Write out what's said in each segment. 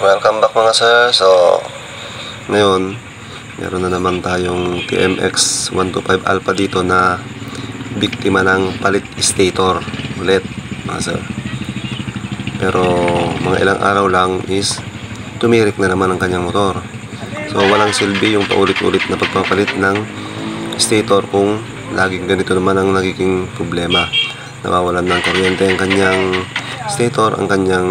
Welcome back mga sir. So, ngayon, meron na naman tayong TMX 125 Alpha dito na biktima ng palit stator ulit mga sir. Pero mga ilang araw lang is tumirik na naman ang kanyang motor. So, walang silbi yung paulit-ulit na pagpapalit ng stator kung laging ganito naman ang nagiging problema. Nawawalan ng kuryente ang kanyang stator, ang kanyang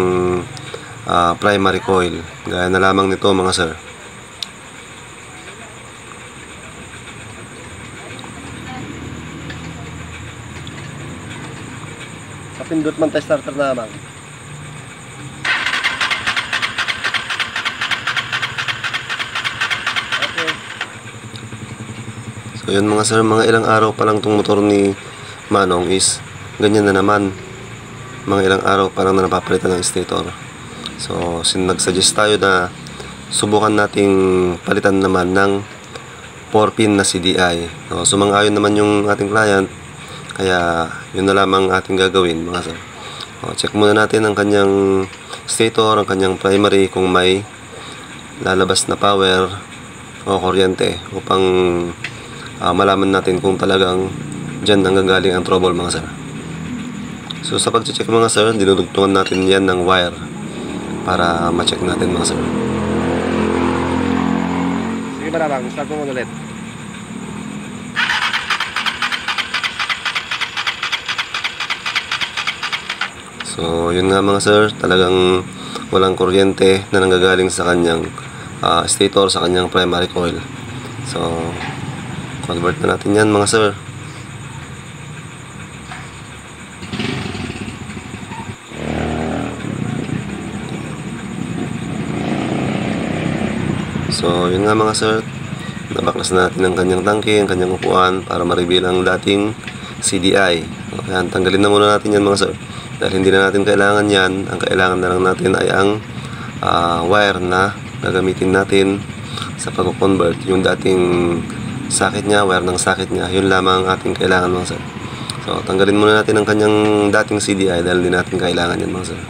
ah, primary coil. Gaya na lamang nito mga sir. Kapindot man tayo starter naman. Okay. So yun mga sir, mga ilang araw pa lang tong motor ni Manong is ganyan na naman. Mga ilang araw pa lang na napapalitan ng stator. So nag-suggest tayo na subukan nating palitan naman ng 4-pin na CDI. So, sumang-ayon naman yung ating client. Kaya yun na lamang ating gagawin mga sir. O, check muna natin ang kanyang stator, ang kanyang primary kung may lalabas na power o kuryente upang ah, malaman natin kung talagang dyan nanggagaling ang trouble mga sir. So sa pag-check mga sir, dinudugtungan natin yan ng wire para ma-check natin mga sir. Sige ba lang, start mo ulit. So yun nga mga sir, talagang walang kuryente na nanggagaling sa kanyang ah, stator, sa kanyang primary coil. So convert na natin yan mga sir. So, yun nga mga sir, nabaklas na natin ang kanyang tangke, ang kanyang upuan para ma-reveal ang dating CDI. Ayan, tanggalin na muna natin yan mga sir. Dahil hindi na natin kailangan yan, ang kailangan na lang natin ay ang ah, wire na gagamitin natin sa pag-convert. Yung dating sakit niya, wire ng sakit niya, yun lamang ang ating kailangan mga sir. So, tanggalin muna natin ang kanyang dating CDI dahil hindi natin kailangan yan mga sir.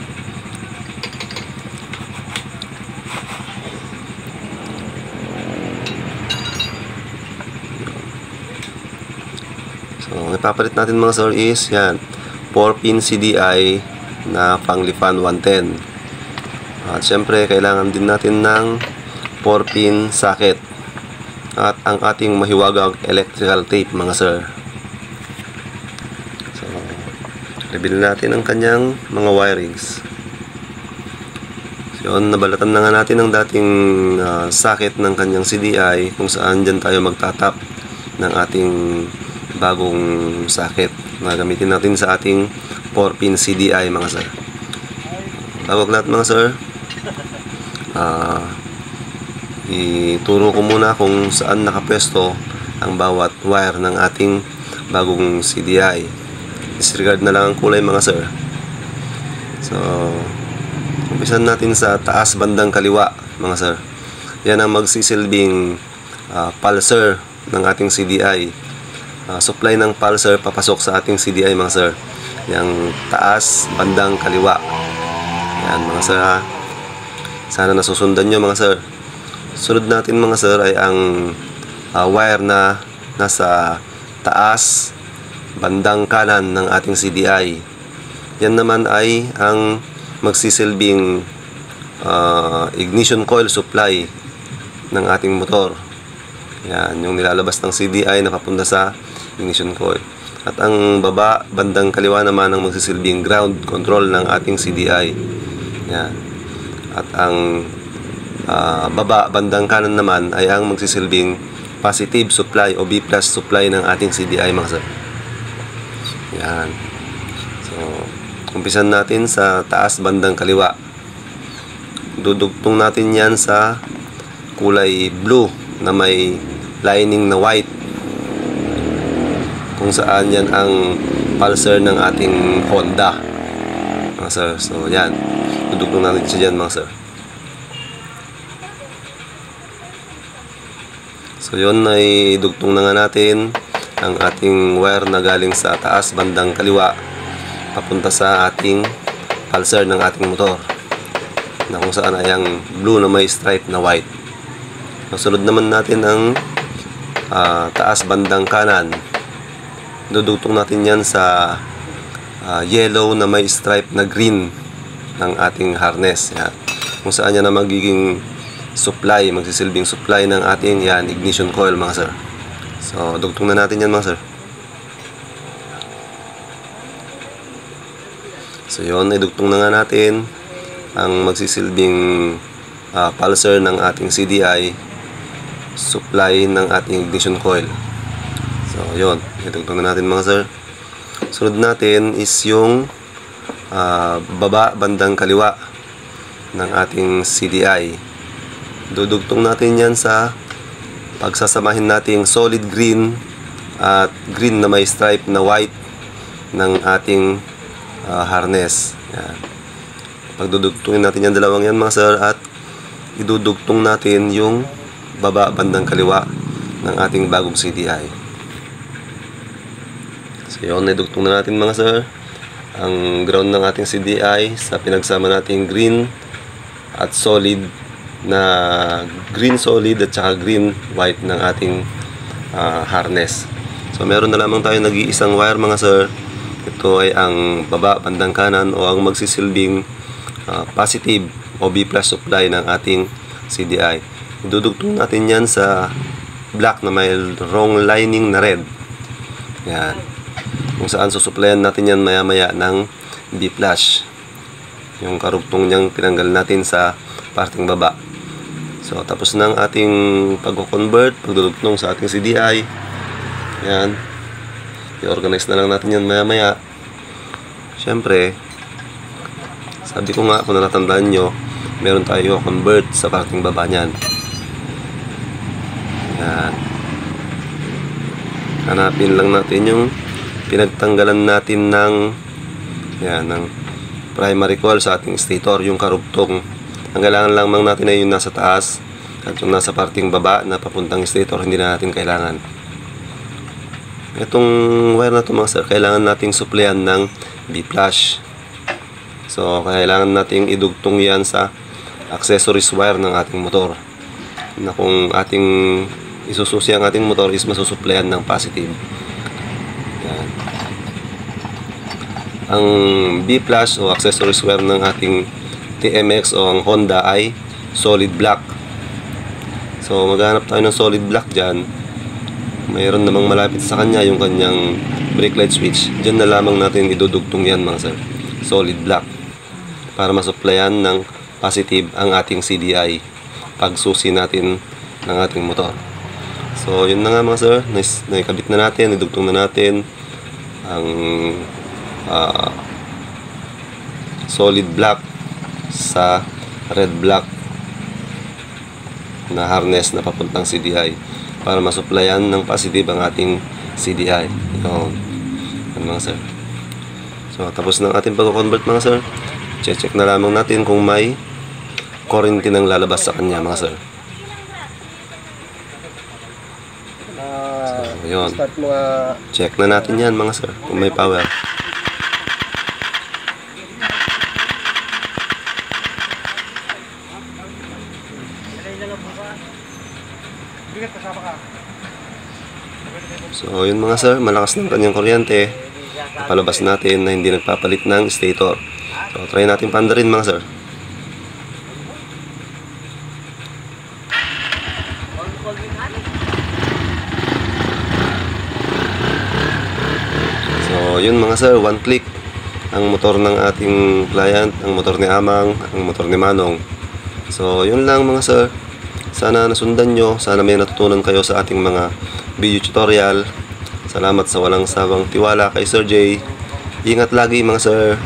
So, ang ipapalit natin mga sir is yan, 4-pin CDI na panglifan 110. At syempre, kailangan din natin ng 4-pin socket. At ang ating mahiwagang electrical tape mga sir. So, reveal natin ang kanyang mga wirings. So, yun, nabalatan na nga natin ang dating ah, socket ng kanyang CDI kung saan dyan tayo magtatap ng ating bagong socket na gamitin natin sa ating 4-pin CDI mga sir. Tawag lahat mga sir. Ah, ituro ko muna kung saan nakapwesto ang bawat wire ng ating bagong CDI. Disregard na lang ang kulay mga sir. So, umpisan natin sa taas bandang kaliwa mga sir. Yan ang magsisilbing ah, pulser ng ating CDI. Ah, supply ng pulser papasok sa ating CDI mga sir. Yang taas bandang kaliwa. Yan mga sir ha. Sana nasusundan nyo mga sir. Sunod natin mga sir ay ang ah, wire na nasa taas bandang kanan ng ating CDI. Yan naman ay ang magsisilbing ah, ignition coil supply ng ating motor. Yan, yung nilalabas ng CDI na papunta sa ignition coil. At ang baba, bandang kaliwa naman ang magsisilbing ground control ng ating CDI. Yan. At ang ah, baba, bandang kanan naman ay ang magsisilbing positive supply o B plus supply ng ating CDI mga sir. Yan. So, umpisan natin sa taas bandang kaliwa. Dudugtong natin yan sa kulay blue na may lining na white kung saan yan ang pulser ng ating Honda mga sir so yan dudugtong natin siya dyan mga sir so yun ay dugtong na nga natin ang ating wire na galing sa taas bandang kaliwa papunta sa ating pulser ng ating motor na kung saan ay ang blue na may stripe na white. Kasunod naman natin ang ah, taas bandang kanan. Dudugtong natin yan sa ah, yellow na may stripe na green ng ating harness. Yan. Kung saan yan na magiging supply, magsisilbing supply ng ating yan, ignition coil mga sir. So, dugtong na natin yan mga sir. So, yun, idugtong na nga natin ang magsisilbing ah, pulser ng ating CDI supply ng ating ignition coil. So, yun, idugtong na natin mga sir. Sunod natin is yung ah, baba bandang kaliwa ng ating CDI. Dudugtong natin yan sa pagsasamahin nating solid green at green na may stripe na white ng ating ah, harness. Yan. Pagdudugtungin natin yan dalawang yan mga sir at idudugtong natin yung baba bandang kaliwa ng ating bagong CDI. So yun, idugtong na natin mga sir ang ground ng ating CDI sa pinagsama nating green at solid na green solid at saka green white ng ating ah, harness. So meron na lamang tayo nag-iisang wire mga sir. Ito ay ang baba bandang kanan o ang magsisilbing ah, positive o B plus supply ng ating CDI. Idudugtong natin yan sa black na may wrong lining na red. Yan. Kung saan susuplayan natin yan maya maya ng B flash. Yung karugtong niyang tinanggal natin sa parting baba. So, tapos ng ating pag-convert, pagdudugtong sa ating CDI. Yan. I-organize na lang natin yan maya-maya. Siyempre, sabi ko nga, kung natatandaan nyo, meron tayo convert sa parting baba niyan. Yan. Hanapin lang natin yung pinagtanggalan natin ng yan, ng primary coil sa ating stator, yung karugtong. Ang kailangan lamang natin ay yung nasa taas at yung nasa parting baba na papuntang stator, hindi na natin kailangan. Itong wire na ito mga sir, kailangan nating supplyan ng B-flash. So, kailangan nating idugtong yan sa accessories wire ng ating motor. Na kung ating isususi ang ating motor is masusuplayan ng positive. Yan. Ang B-flash o accessories wire ng ating TMX o ang Honda ay solid black. So, maghanap tayo ng solid black dyan. Mayroon namang malapit sa kanya yung kanyang brake light switch. Diyan na lamang natin idudugtong yan mga sir. Solid black. Para masuplayan ng positive ang ating CDI pagsusi natin ng ating motor. So, yun na nga mga sir. Naikabit na natin, idugtong na natin ang ah, solid black sa red black na harness na papuntang CDI para masuplayan ng positive ang ating CDI. Yun. Yan mga sir. So, tapos ng ating pag-convert mga sir, check na lamang natin kung may quarantine ang lalabas sa kanya mga sir. So, yun. Check na natin yan mga sir kung may power. So yun mga sir, malakas ng kanyang kuryente. Palabas natin na hindi nagpapalit ng stator. So try natin pandarin mga sir. So, yun mga sir, one click ang motor ng ating client, ang motor ni Amang, ang motor ni Manong. So, yun lang mga sir. Sana nasundan nyo, sana may natutunan kayo sa ating mga video tutorial. Salamat sa walang sawang tiwala kay Sir J. Ingat lagi mga sir.